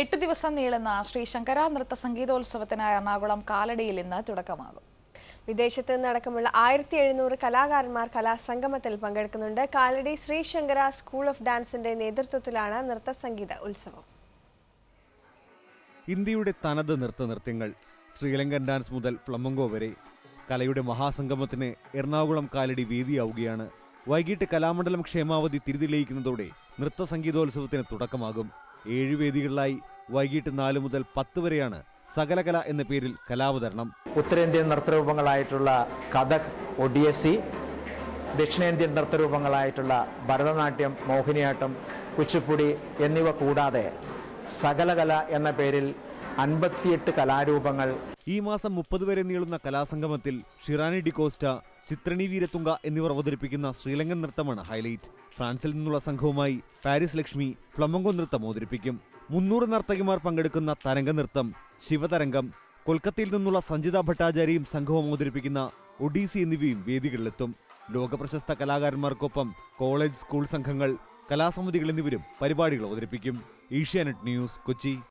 എട്ട് ദിവസം നീളുന്ന ശ്രീ ശങ്കര നൃത്ത സംഗീതോത്സവത്തിന് എറണാകുളം കാലടിയിൽ ഇന്ന് തുടക്കമാകും. വിദേശത്ത് നിന്നടക്കമുള്ള ആയിരത്തി എഴുന്നൂറ് കലാകാരന്മാർ കലാസംഗമത്തിൽ പങ്കെടുക്കുന്നുണ്ട്. കാലടി ശ്രീശങ്കര സ്കൂൾ ഓഫ് ഡാൻസിന്റെ നേതൃത്വത്തിലാണ് നൃത്ത സംഗീത ഉത്സവം. ഇന്ത്യയുടെ തനത് നൃത്ത നൃത്യങ്ങൾ ശ്രീലങ്കൻ ഡാൻസ് മുതൽ ഫ്ലമംഗോ വരെ കലയുടെ മഹാസംഗമത്തിന് എറണാകുളം കാലടി വേദിയാവുകയാണ്. വൈകിട്ട് കലാമണ്ഡലം ക്ഷേമാവധി തിരിതെളിയിക്കുന്നതോടെ നൃത്ത സംഗീതോത്സവത്തിന് തുടക്കമാകും. ഏഴ് വേദികളിലായി വൈകിട്ട് നാല് മുതൽ പത്ത് വരെയാണ് സകലകല എന്ന പേരിൽ കലാവതരണം. ഉത്തരേന്ത്യൻ നൃത്തരൂപങ്ങളായിട്ടുള്ള കഥക് ഒഡിയസി ദക്ഷിണേന്ത്യൻ നൃത്തരൂപങ്ങളായിട്ടുള്ള ഭരതനാട്യം മോഹിനിയാട്ടം കുച്ചിപ്പുടി എന്നിവ കൂടാതെ സകലകല എന്ന പേരിൽ അൻപത്തിയെട്ട് കലാരൂപങ്ങൾ. ഈ മാസം മുപ്പത് വരെ നീളുന്ന കലാസംഗമത്തിൽ ഷിറാനി ഡിക്കോസ്റ്റ ചിത്രണി വീരത്തുങ്ക എന്നിവർ അവതരിപ്പിക്കുന്ന ശ്രീലങ്കൻ നൃത്തമാണ് ഹൈലൈറ്റ്. ഫ്രാൻസിൽ നിന്നുള്ള സംഘവുമായി പാരീസ് ലക്ഷ്മി ഫ്ലമംഗോ നൃത്തം അവതരിപ്പിക്കും. മുന്നൂറ് നർത്തകിമാർ പങ്കെടുക്കുന്ന തരംഗ നൃത്തം ശിവതരംഗം കൊൽക്കത്തയിൽ നിന്നുള്ള സഞ്ജിത ഭട്ടാചാര്യയും സംഘവും അവതരിപ്പിക്കുന്ന ഒഡീസി എന്നിവയും വേദികളിലെത്തും. ലോകപ്രശസ്ത കലാകാരന്മാർക്കൊപ്പം കോളേജ് സ്കൂൾ സംഘങ്ങൾ കലാസമിതികൾ എന്നിവരും പരിപാടികൾ അവതരിപ്പിക്കും. ഏഷ്യാനെറ്റ് ന്യൂസ് കൊച്ചി.